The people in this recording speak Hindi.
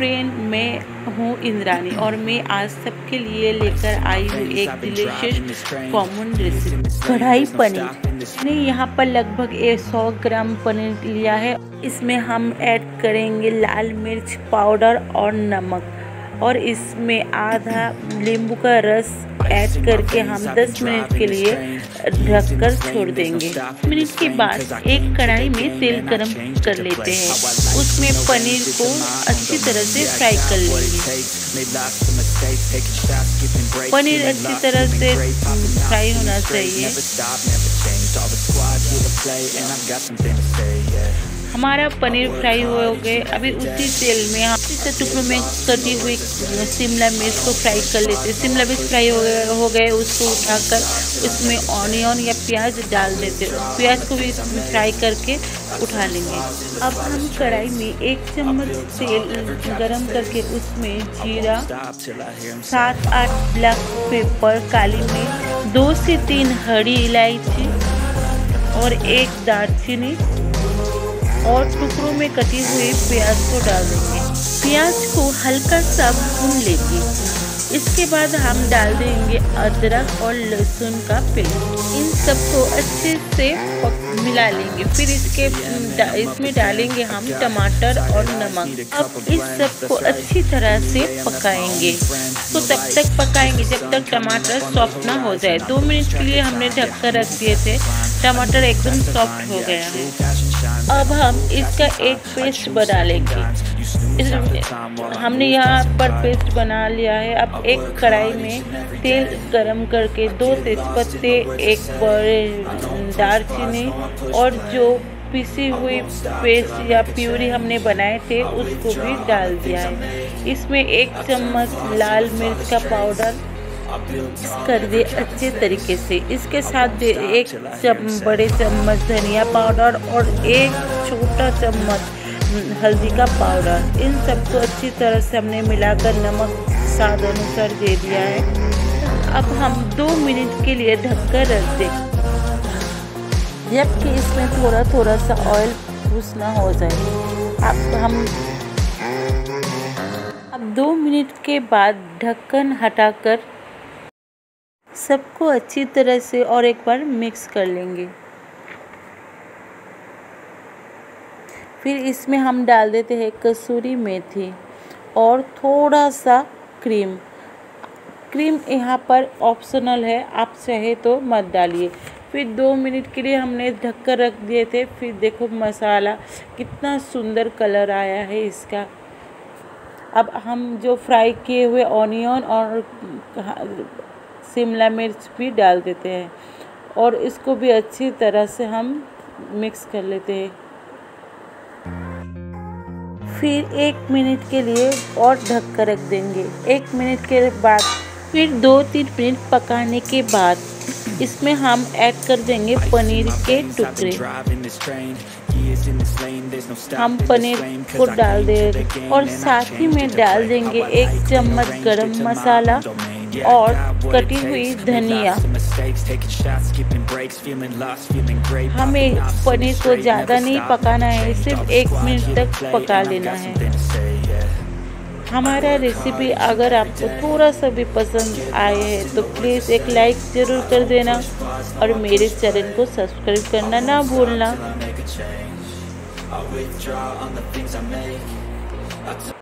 फ्रेंड मैं हूँ इंद्रानी और मैं आज सबके लिए लेकर आई हूँ एक डिलीशियस कॉमन रेसिपी कढ़ाई पनीर। मैंने यहाँ पर लगभग एक सौ ग्राम पनीर लिया है। इसमें हम ऐड करेंगे लाल मिर्च पाउडर और नमक। और इसमें आधा नींबू का रस ऐड करके हम 10 मिनट के लिए ढककर छोड़ देंगे। मिनट के बाद एक कढ़ाई में तेल गरम कर लेते हैं। उसमें पनीर को अच्छी तरह से फ्राई कर लेंगे। पनीर अच्छी तरह से फ्राई होना चाहिए। हमारा पनीर फ्राई हो गए। अभी उसी तेल में हम इस टुकड़ों में कटी हुई शिमला मिर्च को फ्राई कर लेते शिमला मिर्च फ्राई हो गए हो गए, उसको उठाकर उसमें ऑनियन या प्याज डाल देते प्याज को भी फ्राई करके उठा लेंगे। अब हम कढ़ाई में एक चम्मच तेल गरम करके उसमें जीरा, सात, आठ ब्लैक पेपर, काली मिर्च, दो से तीन हरी इलायची और एक दालचीनी और टुकड़ों में कटी हुई प्याज को डाल देंगे प्याज को हल्का सा भून लेंगे। इसके बाद हम डाल देंगे अदरक और लहसुन का पेस्ट। इन सबको अच्छे से मिला लेंगे। फिर इसके, इसमें डालेंगे हम टमाटर और नमक। अब इस सबको अच्छी तरह से पकाएँगे। तो तब तक पकाएँगे जब तक टमाटर सॉफ्ट ना हो जाए। दो मिनट के लिए हमने ढककर रख दिए थे। टमाटर एकदम सॉफ्ट हो गया है। अब हम इसका एक पेस्ट बना लेंगे। इस हमने यहाँ पर पेस्ट बना लिया है। अब एक कढ़ाई में तेल गरम करके दो तेजपत्ते, एक बड़े दालचीनी और जो पिसी हुई पेस्ट या प्यूरी हमने बनाए थे, उसको भी डाल दिया है। इसमें एक चम्मच लाल मिर्च का पाउडर कर दे अच्छे तरीके से। इसके साथ एक चम बड़े चम्मच धनिया पाउडर और एक छोटा चम्मच हल्दी का पाउडर। इन सबको अच्छी तरह से हमने मिलाकर नमक स्वाद अनुसार दे दिया है। अब हम दो मिनट के लिए ढककर रख दें जबकि इसमें थोड़ा थोड़ा सा ऑयल घुसना हो जाए। अब हम अब दो मिनट के बाद ढक्कन हटाकर सबको अच्छी तरह से और एक बार मिक्स कर लेंगे। फिर इसमें हम डाल देते हैं कसूरी मेथी और थोड़ा सा क्रीम क्रीम यहाँ पर ऑप्शनल है, आप चाहे तो मत डालिए। फिर दो मिनट के लिए हमने ढककर रख दिए थे। फिर देखो मसाला कितना सुंदर कलर आया है इसका। अब हम जो फ्राई किए हुए ऑनियन और शिमला मिर्च भी डाल देते हैं और इसको भी अच्छी तरह से हम मिक्स कर लेते हैं। फिर एक मिनट के लिए और ढक कर रख देंगे। एक मिनट के बाद फिर दो तीन मिनट पकाने के बाद इसमें हम ऐड कर देंगे पनीर के टुकड़े। हम पनीर को डाल देंगे और साथ ही में डाल देंगे एक चम्मच गरम मसाला। और कटी हुई धनिया। हमें पनीर को ज़्यादा नहीं पकाना है, सिर्फ़ एक मिनट तक पका लेना है। हमारा रेसिपी अगर आपको थोड़ा सा भी पसंद आए है तो प्लीज़ एक लाइक ज़रूर कर देना और मेरे चैनल को सब्सक्राइब करना ना भूलना।